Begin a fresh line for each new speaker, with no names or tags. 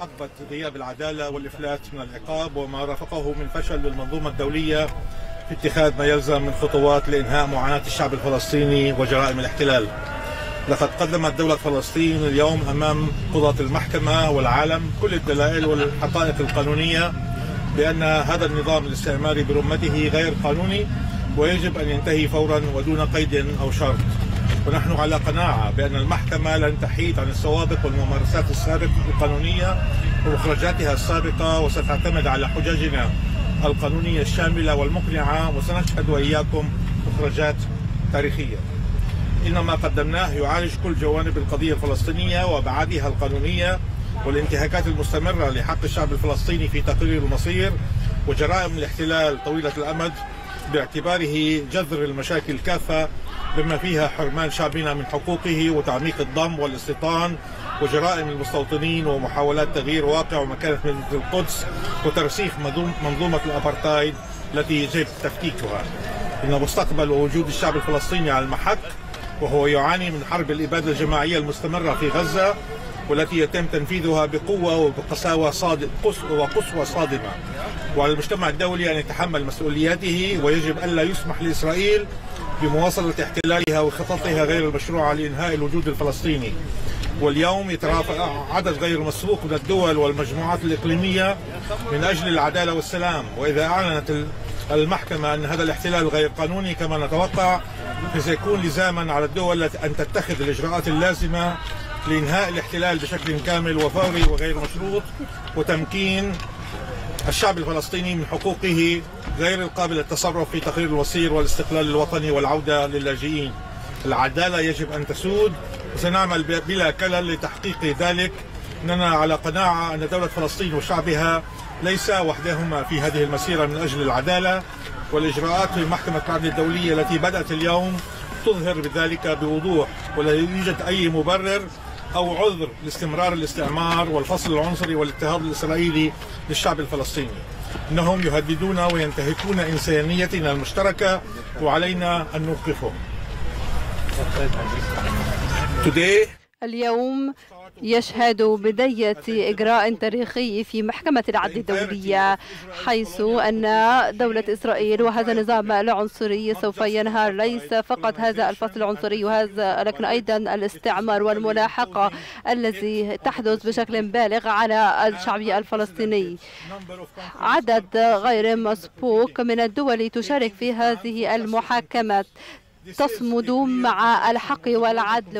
حقبة غياب العدالة والإفلات من العقاب وما رافقه من فشل للمنظومة الدولية في اتخاذ ما يلزم من خطوات لإنهاء معاناة الشعب الفلسطيني وجرائم الاحتلال. لقد قدمت دولة فلسطين اليوم أمام قضاة المحكمة والعالم كل الدلائل والحقائق القانونية بأن هذا النظام الاستعماري برمته غير قانوني ويجب أن ينتهي فورا ودون قيد أو شرط. ونحن على قناعة بأن المحكمة لن تحيد عن السوابق والممارسات السابقة القانونية ومخرجاتها السابقة وستعتمد على حججنا القانونية الشاملة والمقنعة وسنشهد وإياكم مخرجات تاريخية. إن ما قدمناه يعالج كل جوانب القضية الفلسطينية وأبعادها القانونية والانتهاكات المستمرة لحق الشعب الفلسطيني في تقرير المصير وجرائم الاحتلال طويلة الأمد باعتباره جذر المشاكل كافة بما فيها حرمان شعبنا من حقوقه وتعميق الضم والاستيطان وجرائم المستوطنين ومحاولات تغيير واقع ومكانة مدينة القدس وترسيخ منظومة الأبرتايد التي يجب تفكيكها. إن مستقبل ووجود الشعب الفلسطيني على المحك وهو يعاني من حرب الإبادة الجماعية المستمرة في غزة والتي يتم تنفيذها بقوة وبقساوة صادق وقسوة صادمة. وعلى المجتمع الدولي أن يتحمل مسؤولياته ويجب ألا يسمح لإسرائيل بمواصلة احتلالها وخططها غير المشروعة لإنهاء الوجود الفلسطيني. واليوم يترافع عدد غير مسبوق من الدول والمجموعات الإقليمية من أجل العدالة والسلام. وإذا أعلنت المحكمة أن هذا الاحتلال غير قانوني كما نتوقع فسيكون لزاما على الدول أن تتخذ الإجراءات اللازمة لإنهاء الاحتلال بشكل كامل وفوري وغير مشروط وتمكين الشعب الفلسطيني من حقوقه غير القابل للتصرف في تقرير الوصير والاستقلال الوطني والعودة للاجئين. العدالة يجب أن تسود. وسنعمل بلا كلل لتحقيق ذلك. أننا على قناعة أن دولة فلسطين وشعبها ليس وحدهما في هذه المسيرة من أجل العدالة. والإجراءات في محكمة العدل الدولية التي بدأت اليوم تظهر بذلك بوضوح. ولا يوجد أي مبرر أو عذر لاستمرار الاستعمار والفصل العنصري والاضطهاد الإسرائيلي للشعب الفلسطيني. إنهم يهددون وينتهكون إنسانيتنا المشتركة وعلينا أن نوقفهم.
Today اليوم يشهد بداية إجراء تاريخي في محكمة العدل الدولية حيث أن دولة إسرائيل وهذا النظام العنصري سوف ينهار. ليس فقط هذا الفصل العنصري وهذا لكن أيضا الاستعمار والملاحقة الذي تحدث بشكل بالغ على الشعب الفلسطيني. عدد غير مسبوق من الدول تشارك في هذه المحاكمات تصمد مع الحق والعدل.